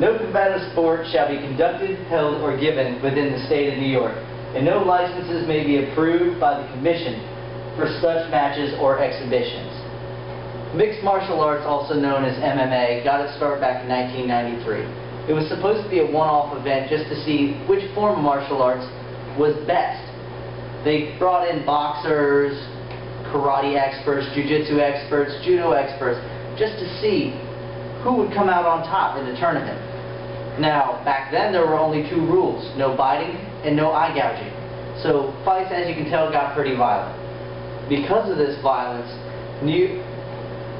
No competitive sport shall be conducted, held, or given within the state of New York, and no licenses may be approved by the commission for such matches or exhibitions. Mixed martial arts, also known as MMA, got its start back in 1993. It was supposed to be a one-off event just to see which form of martial arts was best. They brought in boxers, karate experts, jiu-jitsu experts, judo experts, just to see who would come out on top in the tournament. Now, back then there were only two rules, no biting and no eye gouging. So fights, as you can tell, got pretty violent. Because of this violence, New,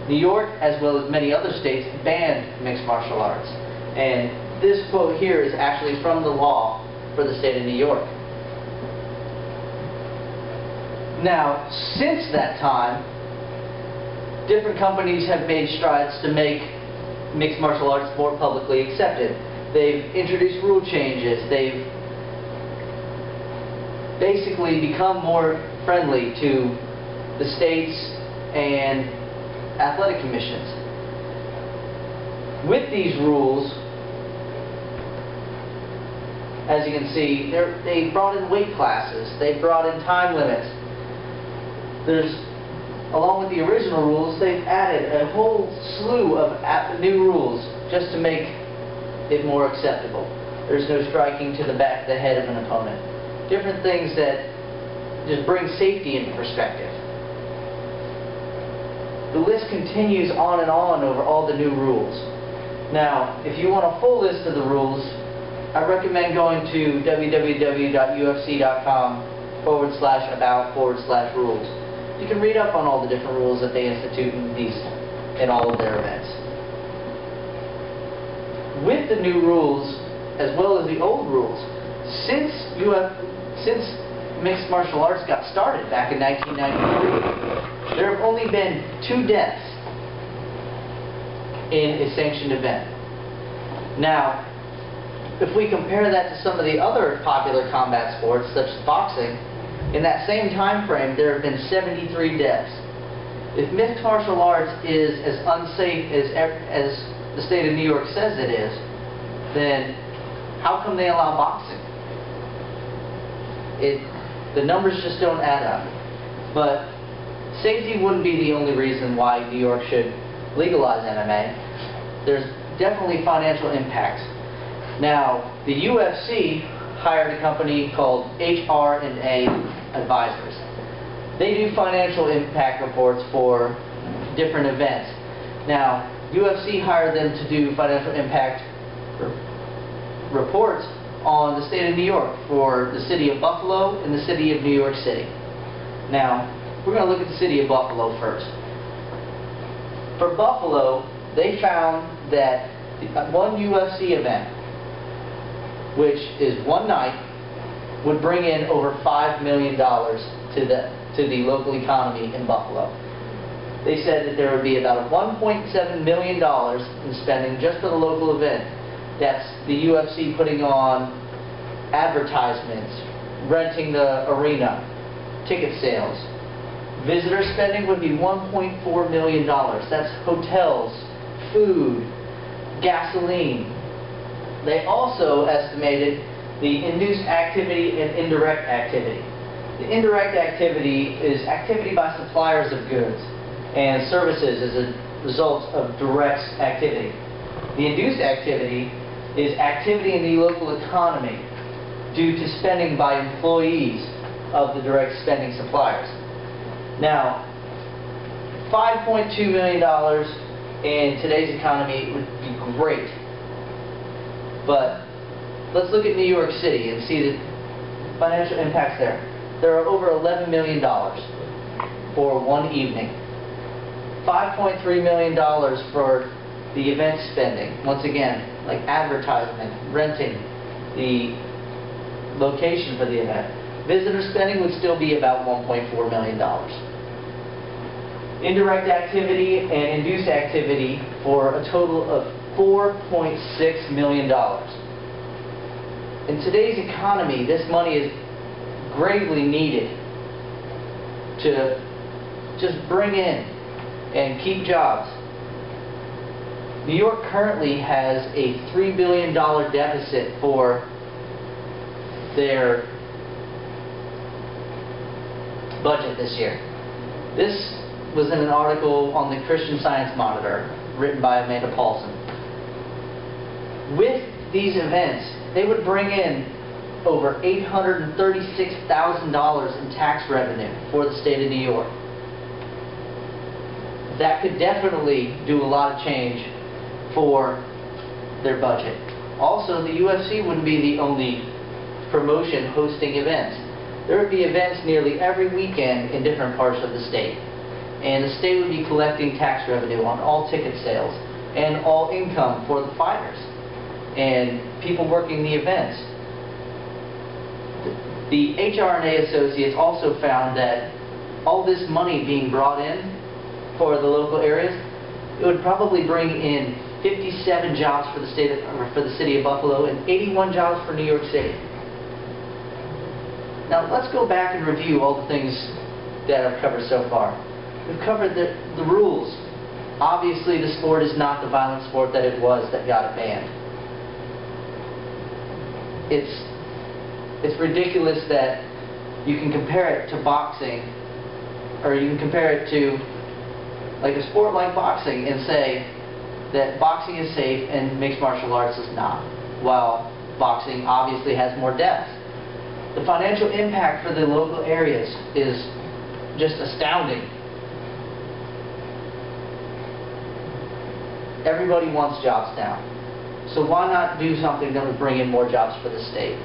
New York, as well as many other states, banned mixed martial arts. And this quote here is actually from the law for the state of New York. Now, since that time, different companies have made strides to make mixed martial arts more publicly accepted. They've introduced rule changes. They've basically become more friendly to the states and athletic commissions. With these rules, as you can see, they brought in weight classes, they brought in time limits. There's, along with the original rules, they've added a whole slew of new rules just to make it more acceptable. There's no striking to the back of the head of an opponent. Different things that just bring safety into perspective. The list continues on and on over all the new rules. Now, if you want a full list of the rules, I recommend going to www.ufc.com forward slash about forward slash rules. You can read up on all the different rules that they institute in these in all of their events. With the new rules, as well as the old rules, since you have since mixed martial arts got started back in 1993, there have only been two deaths in a sanctioned event. Now, if we compare that to some of the other popular combat sports, such as boxing, in that same time frame, there have been 73 deaths. If mixed martial arts is as unsafe as, as the state of New York says it is, then how come they allow boxing? It the numbers just don't add up. But safety wouldn't be the only reason why New York should legalize MMA. There's definitely financial impacts. Now, the UFC hired a company called HR&A Advisors. They do financial impact reports for different events. Now, UFC hired them to do financial impact reports on the state of New York for the city of Buffalo and the city of New York City. Now, we're going to look at the city of Buffalo first. For Buffalo, they found that uh, one UFC event, which is one night, would bring in over $5 million to the, to the local economy in Buffalo. They said that there would be about $1.7 million in spending just for the local event that's the UFC putting on advertisements, renting the arena, ticket sales. Visitor spending would be $1.4 million. That's hotels, food, gasoline. They also estimated the induced activity and indirect activity. The indirect activity is activity by suppliers of goods and services as a result of direct activity. The induced activity is activity in the local economy due to spending by employees of the direct spending suppliers. Now, $5.2 million in today's economy would be great. But let's look at New York City and see the financial impacts there. There are over $11 million for one evening. $5.3 million for the event spending. Once again, like advertisement, renting, the location for the event. Visitor spending would still be about $1.4 million. Indirect activity and induced activity for a total of $4.6 million. In today's economy, this money is greatly needed to just bring in and keep jobs. New York currently has a $3 billion deficit for their budget this year. This was in an article on the Christian Science Monitor written by Amanda Paulson. With these events, they would bring in over $836,000 in tax revenue for the state of New York. That could definitely do a lot of change for their budget. Also, the UFC wouldn't be the only promotion hosting events. There would be events nearly every weekend in different parts of the state. And the state would be collecting tax revenue on all ticket sales and all income for the fighters and people working the events. The HR&A Associates also found that all this money being brought in for the local areas, it would probably bring in 57 jobs for the state of, or for the city of Buffalo and 81 jobs for New York City. Now let's go back and review all the things that I've covered so far. We've covered the, the rules. Obviously the sport is not the violent sport that it was that got it banned. It's, it's ridiculous that you can compare it to boxing or you can compare it to like a sport like boxing and say that boxing is safe and mixed martial arts is not, while boxing obviously has more deaths. The financial impact for the local areas is just astounding. Everybody wants jobs now. So why not do something that would bring in more jobs for the state?